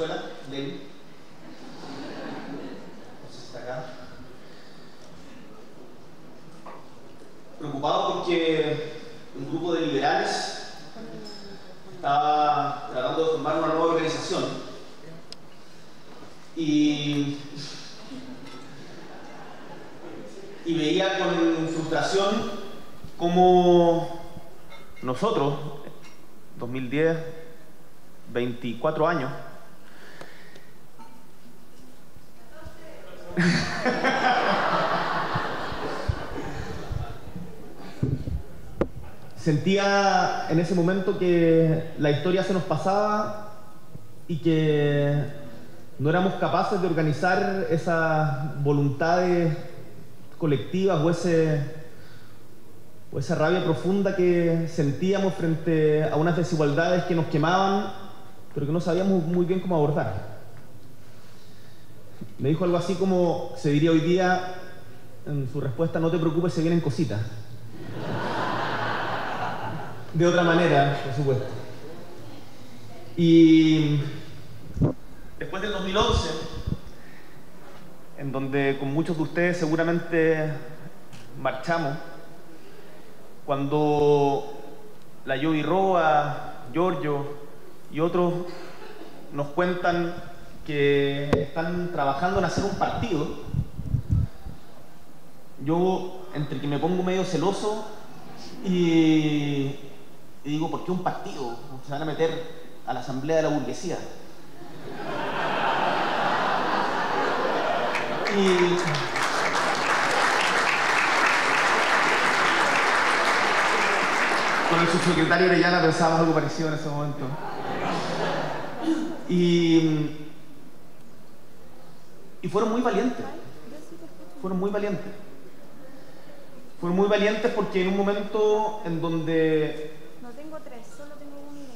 escuela, Levi. Entonces está acá. Preocupado porque un grupo de liberales estaba tratando de formar una nueva organización y, y veía con frustración cómo nosotros, 2010, 24 años, Sentía en ese momento que la historia se nos pasaba y que no éramos capaces de organizar esas voluntades colectivas o, ese, o esa rabia profunda que sentíamos frente a unas desigualdades que nos quemaban, pero que no sabíamos muy bien cómo abordar. Me dijo algo así como, se diría hoy día, en su respuesta, no te preocupes, se vienen cositas de otra manera, por supuesto. Y después del 2011, en donde con muchos de ustedes seguramente marchamos, cuando la Yogi Roa, Giorgio y otros nos cuentan que están trabajando en hacer un partido, yo entre que me pongo medio celoso y digo, ¿por qué un partido? Se van a meter a la asamblea de la burguesía. Y... Con el subsecretario Orellana pensábamos algo parecido en ese momento. Y, y fueron muy valientes. Fueron muy valientes. Fueron muy valientes porque en un momento en donde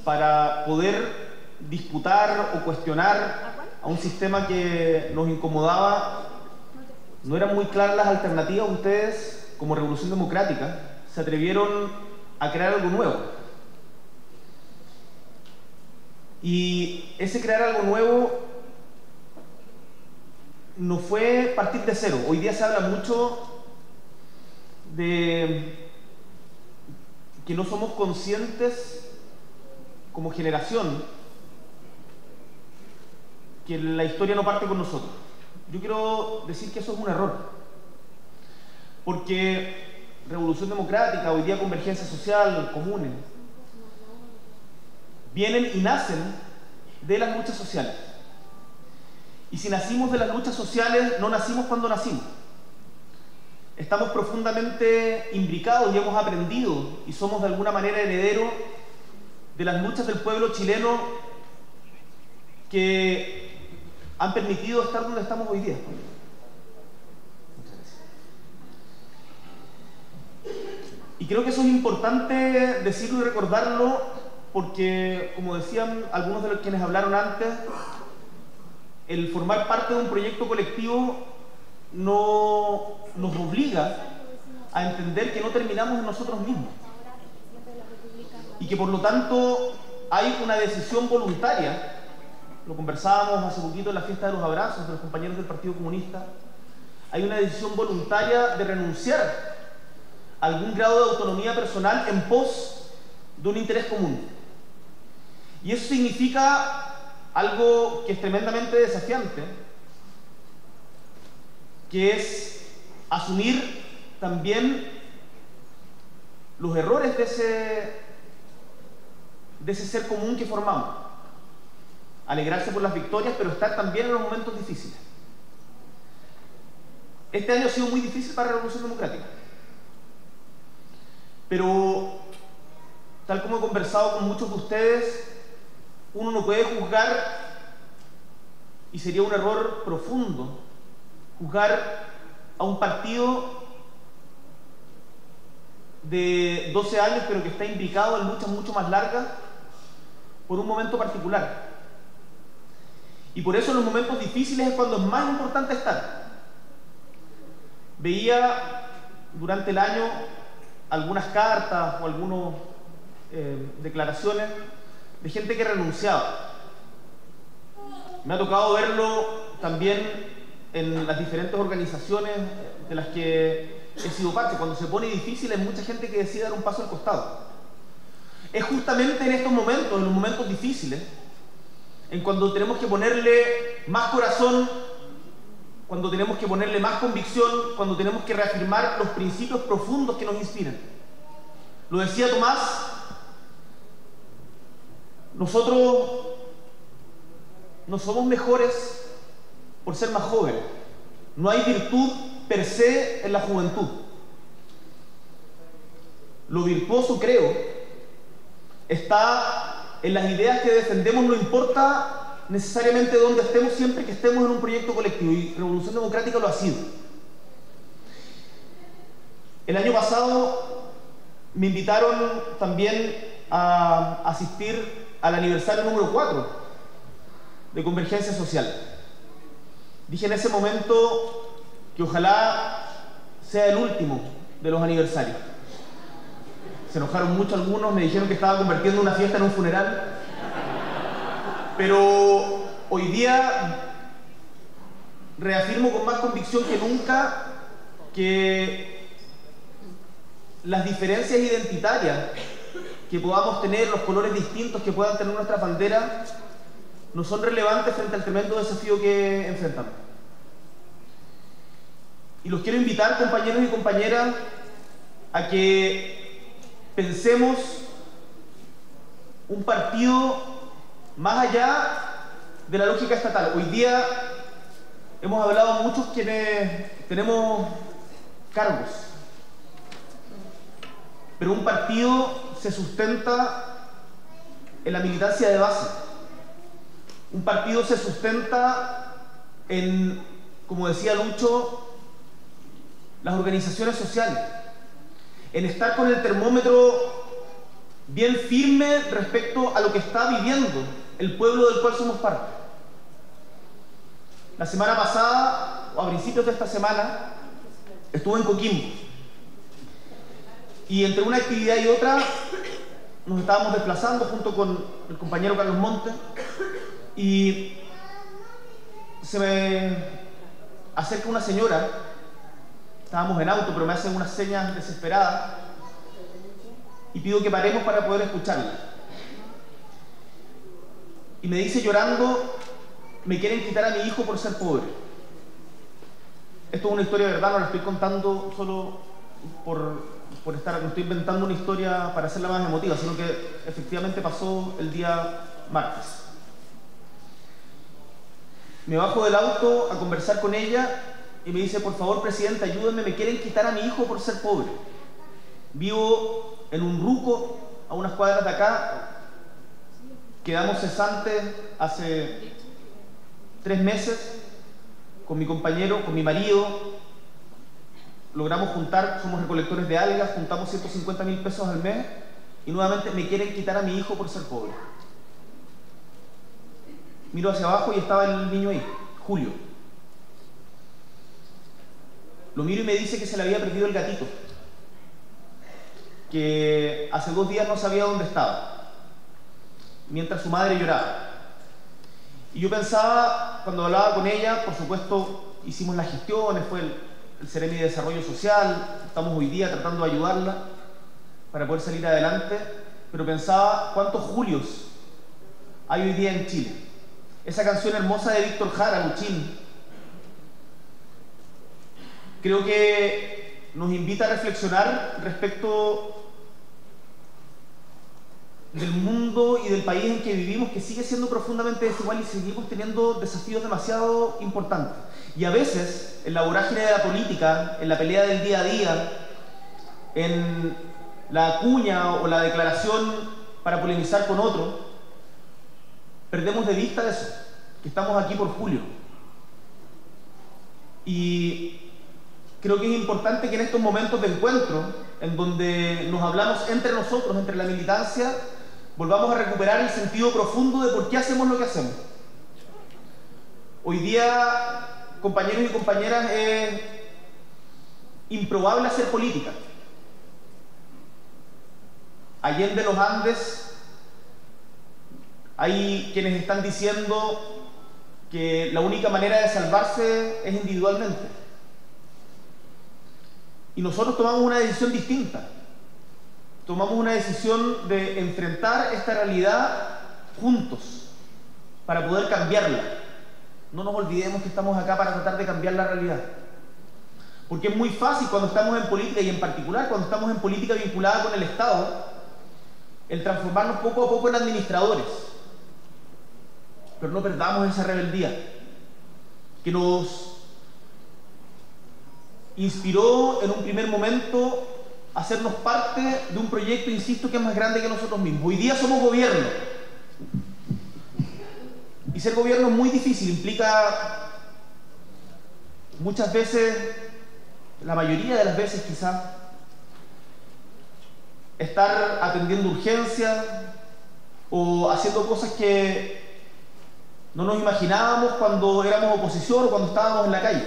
para poder disputar o cuestionar a un sistema que nos incomodaba, no eran muy claras las alternativas, ustedes como Revolución Democrática se atrevieron a crear algo nuevo. Y ese crear algo nuevo no fue partir de cero. Hoy día se habla mucho de que no somos conscientes como generación que la historia no parte con nosotros. Yo quiero decir que eso es un error, porque Revolución Democrática, hoy día Convergencia Social, Comunes, vienen y nacen de las luchas sociales. Y si nacimos de las luchas sociales, no nacimos cuando nacimos. Estamos profundamente imbricados y hemos aprendido y somos de alguna manera herederos de las luchas del pueblo chileno que han permitido estar donde estamos hoy día. Y creo que eso es importante decirlo y recordarlo porque, como decían algunos de los quienes hablaron antes, el formar parte de un proyecto colectivo no nos obliga a entender que no terminamos en nosotros mismos. Y que por lo tanto hay una decisión voluntaria, lo conversábamos hace poquito en la fiesta de los abrazos de los compañeros del Partido Comunista, hay una decisión voluntaria de renunciar a algún grado de autonomía personal en pos de un interés común. Y eso significa algo que es tremendamente desafiante, que es asumir también los errores de ese de ese ser común que formamos. Alegrarse por las victorias, pero estar también en los momentos difíciles. Este año ha sido muy difícil para la Revolución Democrática. Pero, tal como he conversado con muchos de ustedes, uno no puede juzgar, y sería un error profundo, juzgar a un partido de 12 años, pero que está implicado en luchas mucho más largas, por un momento particular. Y por eso en los momentos difíciles es cuando es más importante estar. Veía durante el año algunas cartas o algunas eh, declaraciones de gente que renunciaba. Me ha tocado verlo también en las diferentes organizaciones de las que he sido parte. Cuando se pone difícil hay mucha gente que decide dar un paso al costado. Es justamente en estos momentos, en los momentos difíciles, en cuando tenemos que ponerle más corazón, cuando tenemos que ponerle más convicción, cuando tenemos que reafirmar los principios profundos que nos inspiran. Lo decía Tomás, nosotros no somos mejores por ser más jóvenes. No hay virtud per se en la juventud. Lo virtuoso, creo, está en las ideas que defendemos, no importa necesariamente dónde estemos, siempre que estemos en un proyecto colectivo. Y Revolución Democrática lo ha sido. El año pasado me invitaron también a asistir al aniversario número 4 de Convergencia Social. Dije en ese momento que ojalá sea el último de los aniversarios. Se enojaron mucho algunos, me dijeron que estaba convirtiendo una fiesta en un funeral. Pero hoy día reafirmo con más convicción que nunca que las diferencias identitarias que podamos tener, los colores distintos que puedan tener nuestras banderas, no son relevantes frente al tremendo desafío que enfrentamos. Y los quiero invitar, compañeros y compañeras, a que pensemos un partido más allá de la lógica estatal. Hoy día hemos hablado muchos quienes tenemos cargos, pero un partido se sustenta en la militancia de base. Un partido se sustenta en, como decía Lucho, las organizaciones sociales, en estar con el termómetro bien firme respecto a lo que está viviendo el pueblo del cual somos parte. La semana pasada, o a principios de esta semana, estuve en Coquimbo. Y entre una actividad y otra nos estábamos desplazando junto con el compañero Carlos Monte y se me acerca una señora, estábamos en auto, pero me hace unas señas desesperadas y pido que paremos para poder escucharla. Y me dice llorando, me quieren quitar a mi hijo por ser pobre. Esto es una historia de verdad, no la estoy contando solo por por estar, no estoy inventando una historia para hacerla más emotiva, sino que efectivamente pasó el día martes. Me bajo del auto a conversar con ella y me dice, por favor, presidente, ayúdenme, me quieren quitar a mi hijo por ser pobre. Vivo en un ruco a unas cuadras de acá, quedamos cesantes hace tres meses con mi compañero, con mi marido, logramos juntar, somos recolectores de algas, juntamos 150 mil pesos al mes y nuevamente me quieren quitar a mi hijo por ser pobre. Miro hacia abajo y estaba el niño ahí, Julio. Lo miro y me dice que se le había perdido el gatito, que hace dos días no sabía dónde estaba, mientras su madre lloraba. Y yo pensaba, cuando hablaba con ella, por supuesto, hicimos las gestiones, fue el, el Ceremi de Desarrollo Social, estamos hoy día tratando de ayudarla para poder salir adelante, pero pensaba cuántos Julios hay hoy día en Chile. Esa canción hermosa de Víctor Jara, Luchín, creo que nos invita a reflexionar respecto del mundo y del país en que vivimos, que sigue siendo profundamente desigual y seguimos teniendo desafíos demasiado importantes. Y a veces, en la vorágine de la política, en la pelea del día a día, en la cuña o la declaración para polemizar con otro, perdemos de vista eso, que estamos aquí por Julio. Y creo que es importante que en estos momentos de encuentro, en donde nos hablamos entre nosotros, entre la militancia, volvamos a recuperar el sentido profundo de por qué hacemos lo que hacemos. Hoy día compañeros y compañeras, es improbable hacer política. Allende los Andes hay quienes están diciendo que la única manera de salvarse es individualmente. Y nosotros tomamos una decisión distinta. Tomamos una decisión de enfrentar esta realidad juntos, para poder cambiarla. No nos olvidemos que estamos acá para tratar de cambiar la realidad. Porque es muy fácil cuando estamos en política y en particular cuando estamos en política vinculada con el Estado, el transformarnos poco a poco en administradores. Pero no perdamos esa rebeldía que nos inspiró en un primer momento hacernos parte de un proyecto, insisto, que es más grande que nosotros mismos. Hoy día somos gobierno. Y ser gobierno es muy difícil, implica muchas veces, la mayoría de las veces quizás, estar atendiendo urgencias o haciendo cosas que no nos imaginábamos cuando éramos oposición o cuando estábamos en la calle.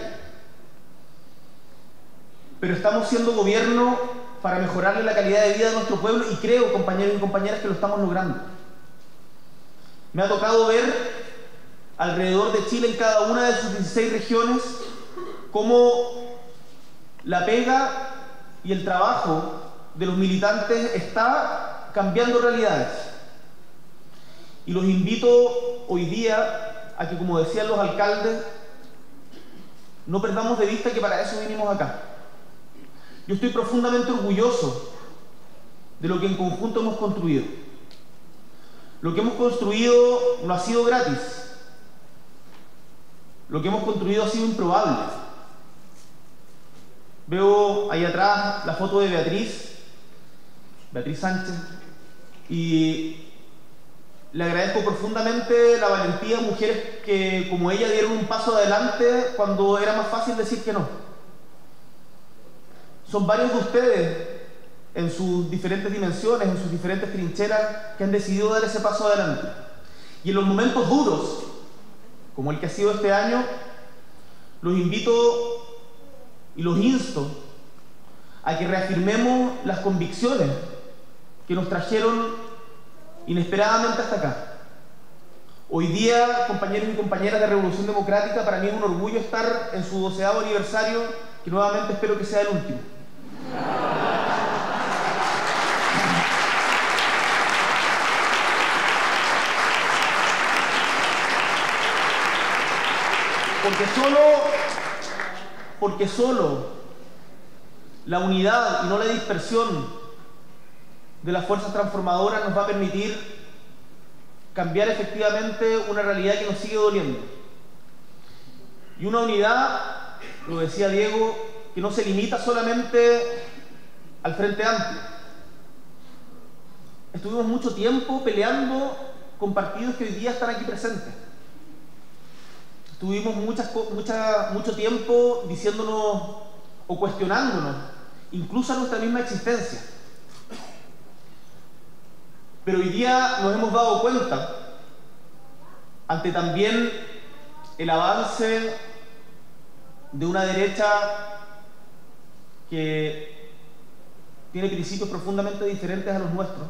Pero estamos siendo gobierno para mejorarle la calidad de vida de nuestro pueblo y creo, compañeros y compañeras, que lo estamos logrando. Me ha tocado ver alrededor de Chile, en cada una de sus 16 regiones, cómo la pega y el trabajo de los militantes está cambiando realidades. Y los invito hoy día a que, como decían los alcaldes, no perdamos de vista que para eso vinimos acá. Yo estoy profundamente orgulloso de lo que en conjunto hemos construido. Lo que hemos construido no ha sido gratis. Lo que hemos construido ha sido improbable. Veo ahí atrás la foto de Beatriz, Beatriz Sánchez, y le agradezco profundamente la valentía a mujeres que como ella dieron un paso adelante cuando era más fácil decir que no. Son varios de ustedes en sus diferentes dimensiones, en sus diferentes trincheras, que han decidido dar ese paso adelante. Y en los momentos duros, como el que ha sido este año, los invito y los insto a que reafirmemos las convicciones que nos trajeron inesperadamente hasta acá. Hoy día, compañeros y compañeras de Revolución Democrática, para mí es un orgullo estar en su doceavo aniversario, que nuevamente espero que sea el último. Porque solo, porque solo la unidad y no la dispersión de las fuerzas transformadoras nos va a permitir cambiar efectivamente una realidad que nos sigue doliendo. Y una unidad, lo decía Diego, que no se limita solamente al Frente Amplio. Estuvimos mucho tiempo peleando con partidos que hoy día están aquí presentes. Estuvimos muchas, mucho tiempo diciéndonos o cuestionándonos, incluso a nuestra misma existencia. Pero hoy día nos hemos dado cuenta, ante también el avance de una derecha que tiene principios profundamente diferentes a los nuestros,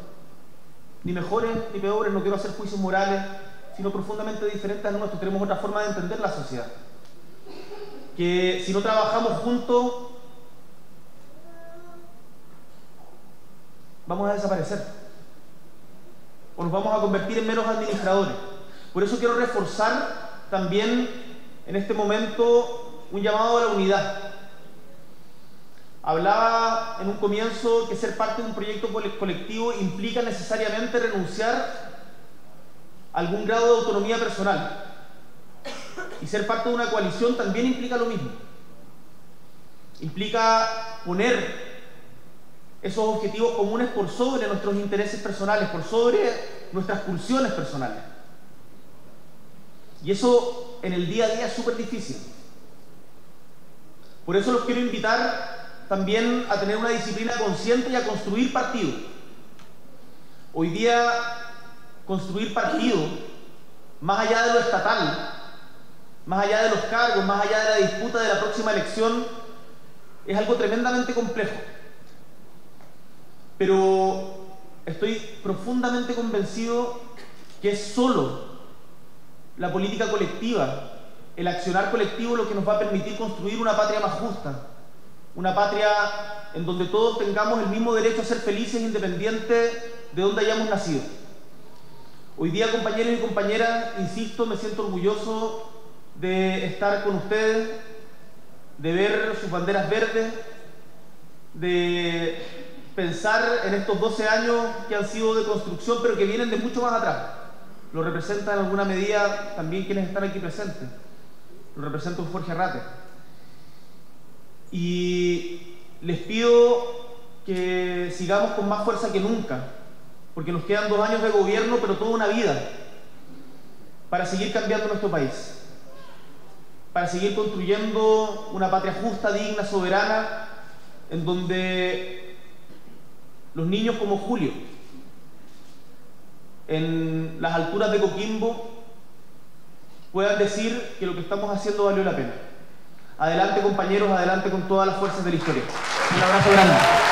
ni mejores ni peores, no quiero hacer juicios morales, sino profundamente diferentes a los nuestros. Tenemos otra forma de entender la sociedad. Que si no trabajamos juntos, vamos a desaparecer. O nos vamos a convertir en menos administradores. Por eso quiero reforzar también en este momento un llamado a la unidad. Hablaba en un comienzo que ser parte de un proyecto colectivo implica necesariamente renunciar algún grado de autonomía personal. Y ser parte de una coalición también implica lo mismo. Implica poner esos objetivos comunes por sobre nuestros intereses personales, por sobre nuestras pulsiones personales. Y eso en el día a día es súper difícil. Por eso los quiero invitar también a tener una disciplina consciente y a construir partido. Hoy día, construir partido, más allá de lo estatal, más allá de los cargos, más allá de la disputa de la próxima elección, es algo tremendamente complejo. Pero estoy profundamente convencido que es solo la política colectiva, el accionar colectivo lo que nos va a permitir construir una patria más justa, una patria en donde todos tengamos el mismo derecho a ser felices independiente de donde hayamos nacido. Hoy día, compañeros y compañeras, insisto, me siento orgulloso de estar con ustedes, de ver sus banderas verdes, de pensar en estos 12 años que han sido de construcción, pero que vienen de mucho más atrás. Lo representa en alguna medida también quienes están aquí presentes. Lo representa un Jorge Arrate. Y les pido que sigamos con más fuerza que nunca, porque nos quedan dos años de gobierno, pero toda una vida, para seguir cambiando nuestro país, para seguir construyendo una patria justa, digna, soberana, en donde los niños como Julio, en las alturas de Coquimbo, puedan decir que lo que estamos haciendo valió la pena. Adelante compañeros, adelante con todas las fuerzas de la historia. Un abrazo grande.